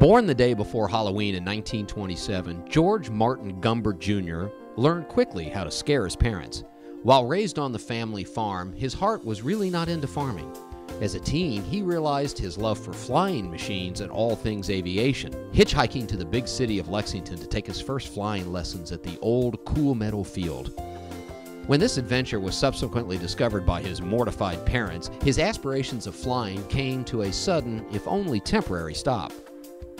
Born the day before Halloween in 1927, George Martin Gumbert Jr. learned quickly how to scare his parents. While raised on the family farm, his heart was really not into farming. As a teen, he realized his love for flying machines and all things aviation, hitchhiking to the big city of Lexington to take his first flying lessons at the old Cool Meadow Field. When this adventure was subsequently discovered by his mortified parents, his aspirations of flying came to a sudden, if only temporary, stop.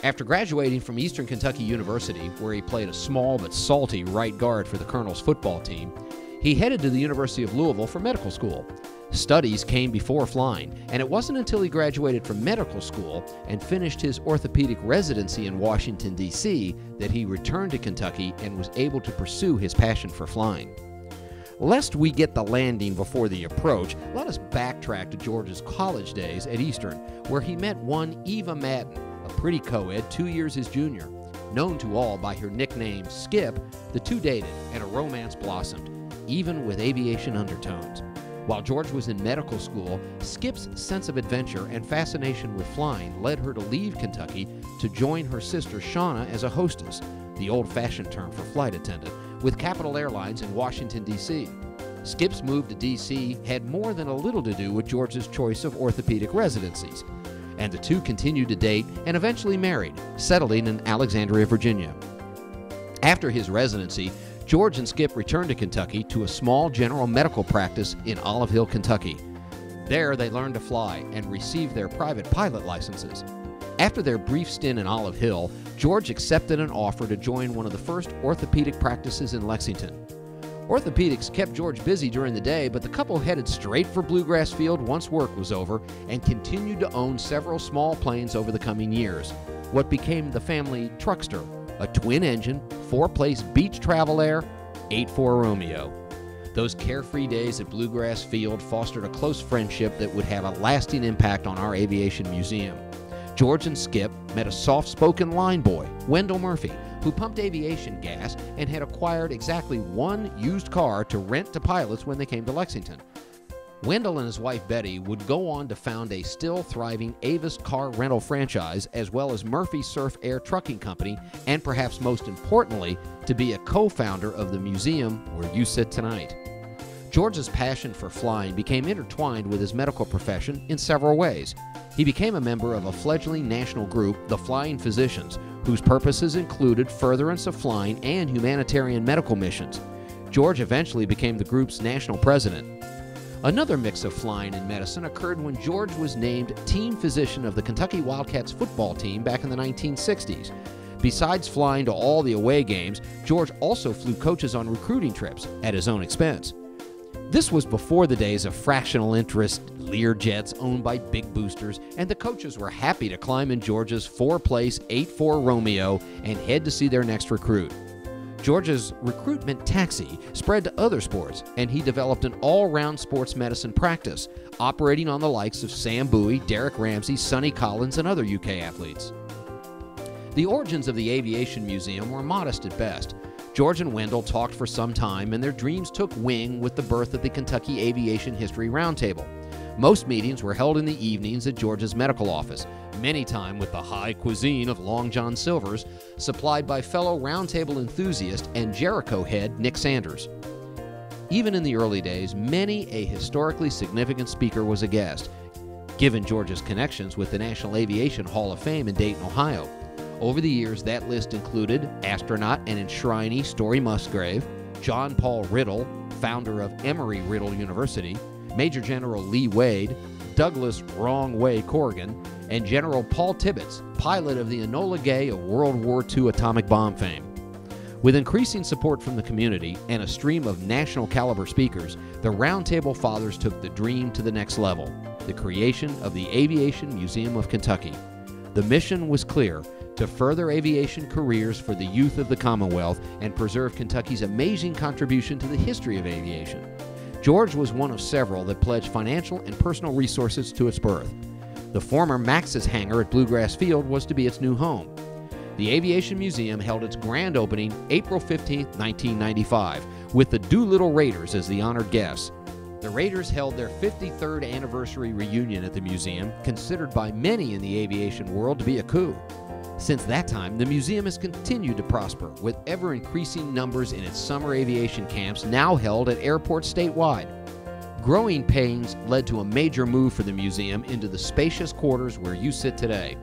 After graduating from Eastern Kentucky University, where he played a small but salty right guard for the Colonel's football team, he headed to the University of Louisville for medical school. Studies came before flying, and it wasn't until he graduated from medical school and finished his orthopedic residency in Washington, D.C., that he returned to Kentucky and was able to pursue his passion for flying. Lest we get the landing before the approach, let us backtrack to George's college days at Eastern, where he met one Eva Madden, pretty co ed two years his junior. Known to all by her nickname Skip, the two dated and a romance blossomed, even with aviation undertones. While George was in medical school, Skip's sense of adventure and fascination with flying led her to leave Kentucky to join her sister Shauna as a hostess, the old fashioned term for flight attendant, with Capital Airlines in Washington, D.C. Skip's move to D.C. had more than a little to do with George's choice of orthopedic residencies, and the two continued to date and eventually married, settling in Alexandria, Virginia. After his residency, George and Skip returned to Kentucky to a small general medical practice in Olive Hill, Kentucky. There, they learned to fly and received their private pilot licenses. After their brief stint in Olive Hill, George accepted an offer to join one of the first orthopedic practices in Lexington. Orthopedics kept George busy during the day, but the couple headed straight for Bluegrass Field once work was over and continued to own several small planes over the coming years, what became the family truckster, a twin engine, four place Beech Travel Air, 8 4 Romeo. Those carefree days at Bluegrass Field fostered a close friendship that would have a lasting impact on our aviation museum. George and Skip met a soft spoken line boy, Wendell Murphy, who pumped aviation gas and had acquired exactly one used car to rent to pilots when they came to Lexington. Wendell and his wife Betty would go on to found a still thriving Avis car rental franchise as well as Murphy Surf Air Trucking Company, and perhaps most importantly, to be a co founder of the museum where you sit tonight. George's passion for flying became intertwined with his medical profession in several ways. He became a member of a fledgling national group, the Flying Physicians, whose purposes included furtherance of flying and humanitarian medical missions. George eventually became the group's national president. Another mix of flying and medicine occurred when George was named team physician of the Kentucky Wildcats football team back in the 1960s. Besides flying to all the away games, George also flew coaches on recruiting trips at his own expense. This was before the days of fractional interest Lear jets owned by big boosters, and the coaches were happy to climb in George's four place 8 4 Romeo and head to see their next recruit. George's recruitment taxi spread to other sports, and he developed an all round sports medicine practice, operating on the likes of Sam Bowie, Derrick Ramsey, Sonny Collins, and other UK athletes. The origins of the Aviation Museum were modest at best. George and Wendell talked for some time, and their dreams took wing with the birth of the Kentucky Aviation History Roundtable. Most meetings were held in the evenings at George's medical office, many time with the high cuisine of Long John Silver's, supplied by fellow roundtable enthusiast and Jerrico head Nick Sanders. Even in the early days, many a historically significant speaker was a guest, given George's connections with the National Aviation Hall of Fame in Dayton, Ohio. Over the years, that list included astronaut and enshrinee Story Musgrave, John Paul Riddle, founder of Embry-Riddle University, Major General Leigh Wade, Douglas Wrong Way Corrigan, and General Paul Tibbets, pilot of the Enola Gay of World War II atomic bomb fame. With increasing support from the community and a stream of national caliber speakers, the Roundtable Fathers took the dream to the next level the creation of the Aviation Museum of Kentucky. The mission was clear to further aviation careers for the youth of the Commonwealth and preserve Kentucky's amazing contribution to the history of aviation. George was one of several that pledged financial and personal resources to its birth. The former Max's hangar at Bluegrass Field was to be its new home. The Aviation Museum held its grand opening April 15, 1995, with the Doolittle Raiders as the honored guests. The Raiders held their 53rd anniversary reunion at the museum, considered by many in the aviation world to be a coup. Since that time, the museum has continued to prosper, with ever increasing numbers in its summer aviation camps now held at airports statewide. Growing pains led to a major move for the museum into the spacious quarters where you sit today.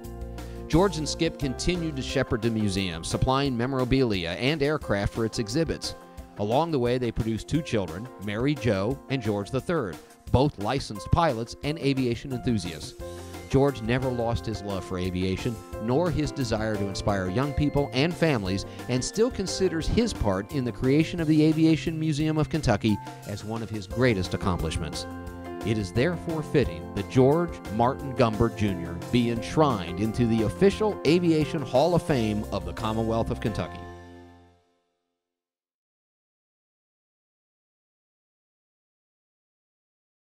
George and Skip continued to shepherd the museum, supplying memorabilia and aircraft for its exhibits. Along the way, they produced two children, Mary Jo and George III, both licensed pilots and aviation enthusiasts. George never lost his love for aviation, nor his desire to inspire young people and families, and still considers his part in the creation of the Aviation Museum of Kentucky as one of his greatest accomplishments. It is therefore fitting that George Martin Gumbert Jr. be enshrined into the official Aviation Hall of Fame of the Commonwealth of Kentucky.